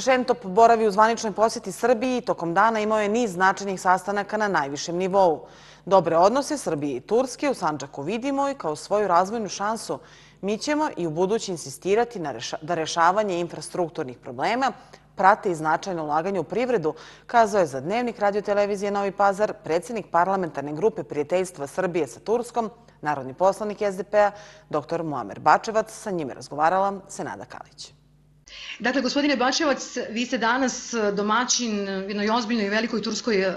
Šentop boravi u zvaničnoj posjeti Srbiji i tokom dana imao je niz značajnih sastanaka na najvišem nivou. Dobre odnose Srbije i Turske u Sančaku vidimo i kao svoju razvojnu šansu mi ćemo i u budući insistirati na da rešavanje infrastrukturnih problema prate i značajno ulaganje u privredu, kazao je za Dnevnik radiotelevizije Novi Pazar predsjednik parlamentarne grupe prijateljstva Srbije sa Turskom, narodni poslanik SDP-a, dr. Muamer Bačevac. Sa njime razgovarala Senada Kalić. Dakle, gospodine Bačevac, vi ste danas e, domaćin jednoj ozbiljnoj velikoj turskoj e,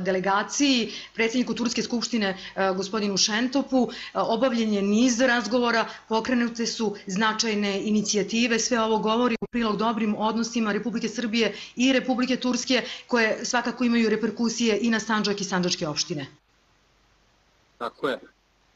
delegaciji, predsjedniku Turske skupštine e, gospodinu Šentopu. Obavljen je niz razgovora, pokrenute su značajne inicijative, sve ovo govori u prilog dobrim odnosima Republike Srbije i Republike Turske, koje svakako imaju reperkusije i na Sanđak i Sanđačke opštine. Tako je.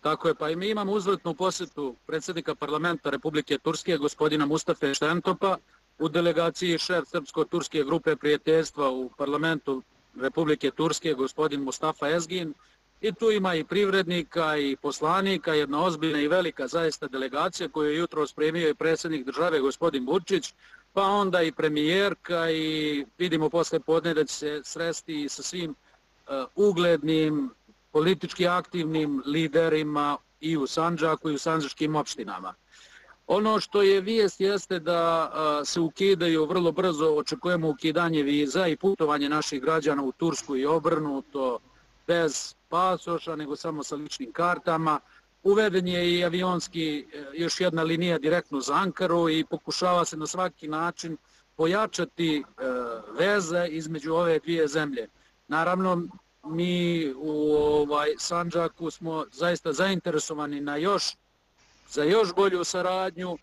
Tako je, pa i mi imamo uzvratnu posjetu predsjednika parlamenta Republike Turske, gospodina Mustafe Štentopa, u delegaciji šef Srpsko-Turske grupe prijateljstva u parlamentu Republike Turske, gospodin Mustafa Ezgin, i tu ima i privrednika i poslanika, jedna ozbiljna i velika zaista delegacija koju je jutro spremio i predsjednik države, gospodin Vučić, pa onda i premijerka i vidimo posle podne da će se sresti sa svim uh, uglednim politički aktivnim liderima i u Sanđaku i u sanđačkim opštinama. Ono što je vijest jeste da se ukidaju vrlo brzo, očekujemo ukidanje viza i putovanje naših građana u Tursku i obrnuto bez pasoša, nego samo sa ličnim kartama. Uveden je i avionski e, još jedna linija direktno za Ankaru i pokušava se na svaki način pojačati e, veze između ove dvije zemlje. Naravno, mi u ovaj Sanđaku smo zaista zainteresovani na još za još bolju saradnju uh,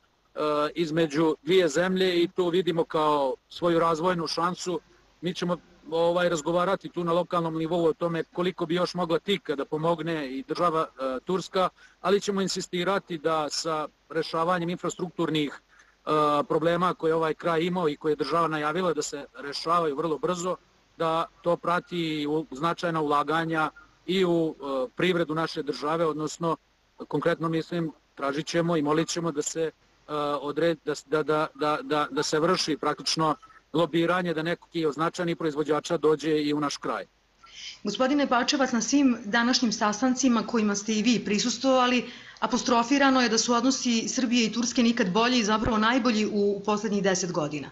između dvije zemlje i to vidimo kao svoju razvojnu šansu. Mi ćemo ovaj razgovarati tu na lokalnom nivou o tome koliko bi još mogla tika da pomogne i država uh, Turska, ali ćemo insistirati da sa rešavanjem infrastrukturnih uh, problema koje ovaj kraj imao i koje je država najavila da se rešavaju vrlo brzo, da to prati značajna ulaganja i u e, privredu naše države, odnosno konkretno mislim tražit ćemo i molit ćemo da se e, odred, da, da, da, da, da se vrši praktično lobiranje da neki od proizvođača dođe i u naš kraj. Gospodine Bačevac, na svim današnjim sastancima kojima ste i vi prisustovali, apostrofirano je da su odnosi Srbije i Turske nikad bolji i zapravo najbolji u poslednjih deset godina.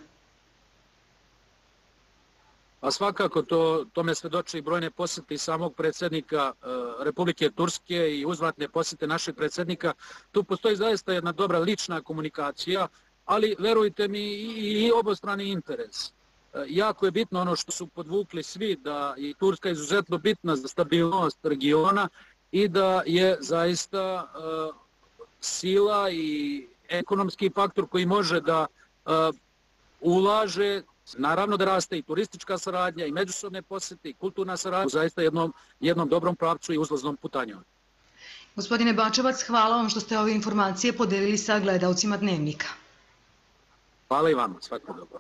A svakako to, tome svedoče i brojne posete i samog predsednika e, Republike Turske i uzvratne posete našeg predsednika. Tu postoji zaista jedna dobra lična komunikacija, ali verujte mi i, i obostrani interes. E, jako je bitno ono što su podvukli svi da je Turska izuzetno bitna za stabilnost regiona i da je zaista uh, sila i ekonomski faktor koji može da uh, ulaže Naravno da raste i turistička saradnja i međusobne posete i kulturna saradnja zaista jednom, jednom dobrom pravcu i uzlaznom putanju. Gospodine Bačevac, hvala vam što ste ove informacije podelili sa gledalcima Dnevnika. Hvala i vama, svako dobro.